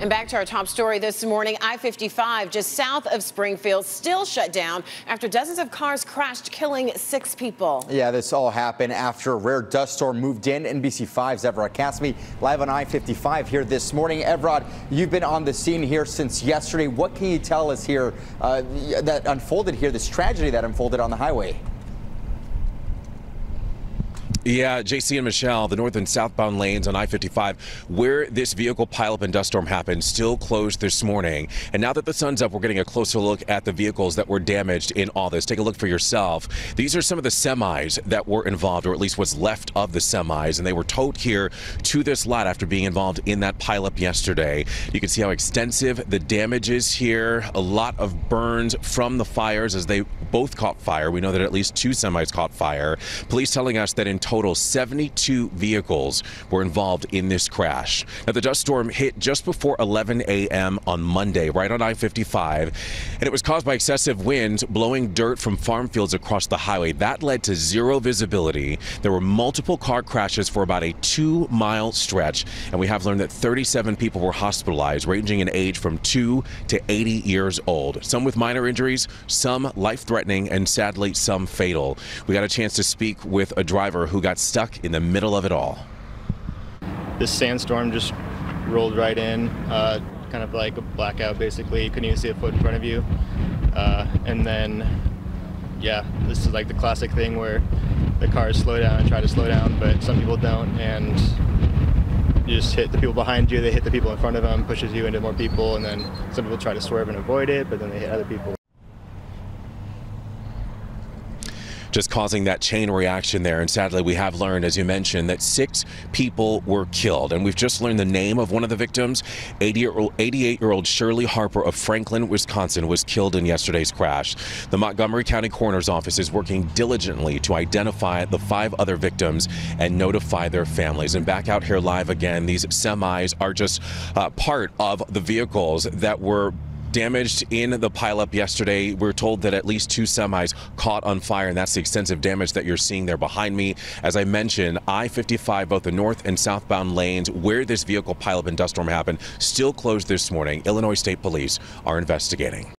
And back to our top story this morning, I-55 just south of Springfield still shut down after dozens of cars crashed, killing six people. Yeah, this all happened after a rare dust storm moved in. NBC5's Evrod Cassimy live on I-55 here this morning. Evrod, you've been on the scene here since yesterday. What can you tell us here uh, that unfolded here, this tragedy that unfolded on the highway? Yeah, JC and Michelle, the north and southbound lanes on I-55, where this vehicle pileup and dust storm happened, still closed this morning. And now that the sun's up, we're getting a closer look at the vehicles that were damaged in all this. Take a look for yourself. These are some of the semis that were involved, or at least what's left of the semis, and they were towed here to this lot after being involved in that pileup yesterday. You can see how extensive the damage is here. A lot of burns from the fires as they both caught fire. We know that at least two semis caught fire. Police telling us that in total, total, 72 vehicles were involved in this crash. Now, the dust storm hit just before 11 a.m. on Monday, right on I 55, and it was caused by excessive winds blowing dirt from farm fields across the highway. That led to zero visibility. There were multiple car crashes for about a two mile stretch, and we have learned that 37 people were hospitalized, ranging in age from 2 to 80 years old. Some with minor injuries, some life threatening, and sadly, some fatal. We got a chance to speak with a driver who got got stuck in the middle of it all. This sandstorm just rolled right in, uh, kind of like a blackout basically. You couldn't even see a foot in front of you. Uh, and then, yeah, this is like the classic thing where the cars slow down and try to slow down, but some people don't. And you just hit the people behind you, they hit the people in front of them, pushes you into more people, and then some people try to swerve and avoid it, but then they hit other people. Just causing that chain reaction there. And sadly, we have learned, as you mentioned, that six people were killed. And we've just learned the name of one of the victims. 88 year old Shirley Harper of Franklin, Wisconsin, was killed in yesterday's crash. The Montgomery County Coroner's Office is working diligently to identify the five other victims and notify their families. And back out here live again, these semis are just uh, part of the vehicles that were damaged in the pileup yesterday. We're told that at least two semis caught on fire, and that's the extensive damage that you're seeing there behind me. As I mentioned, I-55, both the north and southbound lanes where this vehicle pileup and dust storm happened, still closed this morning. Illinois State Police are investigating.